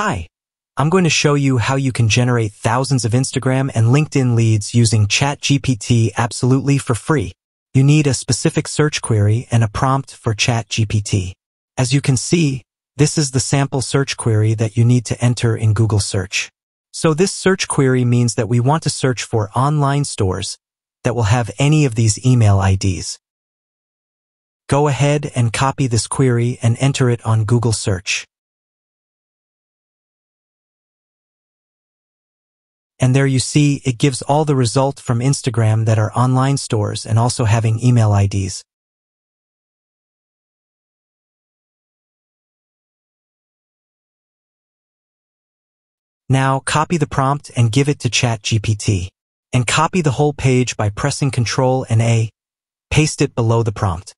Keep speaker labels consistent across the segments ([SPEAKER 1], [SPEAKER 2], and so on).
[SPEAKER 1] Hi, I'm going to show you how you can generate thousands of Instagram and LinkedIn leads using ChatGPT absolutely for free. You need a specific search query and a prompt for ChatGPT. As you can see, this is the sample search query that you need to enter in Google search. So this search query means that we want to search for online stores that will have any of these email IDs. Go ahead and copy this query and enter it on Google search. And there you see, it gives all the results from Instagram that are online stores and also having email IDs. Now copy the prompt and give it to ChatGPT. And copy the whole page by pressing Ctrl and A. Paste it below the prompt.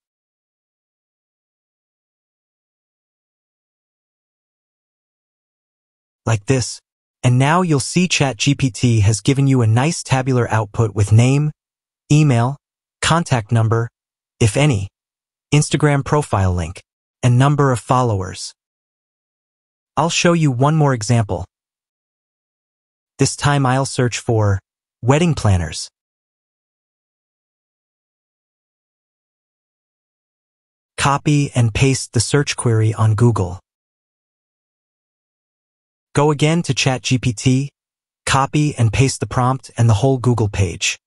[SPEAKER 1] Like this. And now you'll see ChatGPT has given you a nice tabular output with name, email, contact number, if any, Instagram profile link, and number of followers. I'll show you one more example. This time I'll search for wedding planners. Copy and paste the search query on Google. Go again to ChatGPT, copy and paste the prompt and the whole Google page.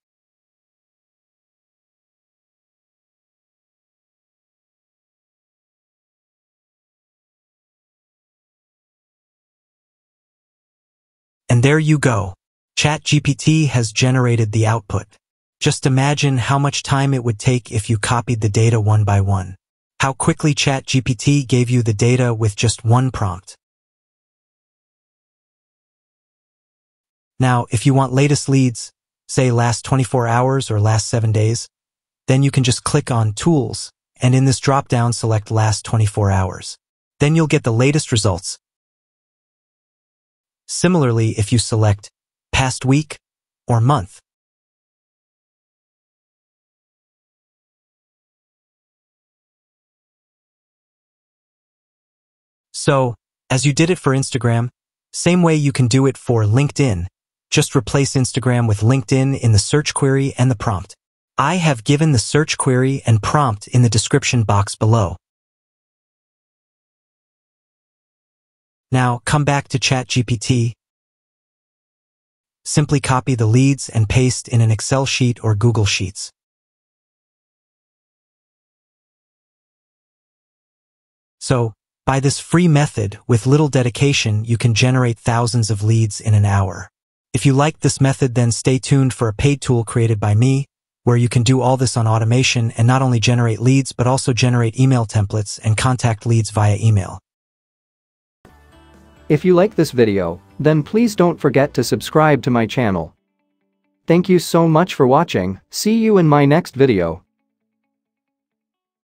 [SPEAKER 1] And there you go. ChatGPT has generated the output. Just imagine how much time it would take if you copied the data one by one. How quickly ChatGPT gave you the data with just one prompt. Now, if you want latest leads, say last 24 hours or last 7 days, then you can just click on Tools, and in this drop-down select Last 24 Hours. Then you'll get the latest results. Similarly, if you select Past Week or Month, So, as you did it for Instagram, same way you can do it for LinkedIn just replace Instagram with LinkedIn in the search query and the prompt. I have given the search query and prompt in the description box below. Now come back to ChatGPT. Simply copy the leads and paste in an Excel sheet or Google Sheets. So, by this free method, with little dedication, you can generate thousands of leads in an hour. If you like this method, then stay tuned for a paid tool created by me, where you can do all this on automation and not only generate leads, but also generate email templates and contact leads via email.
[SPEAKER 2] If you like this video, then please don't forget to subscribe to my channel. Thank you so much for watching, see you in my next video.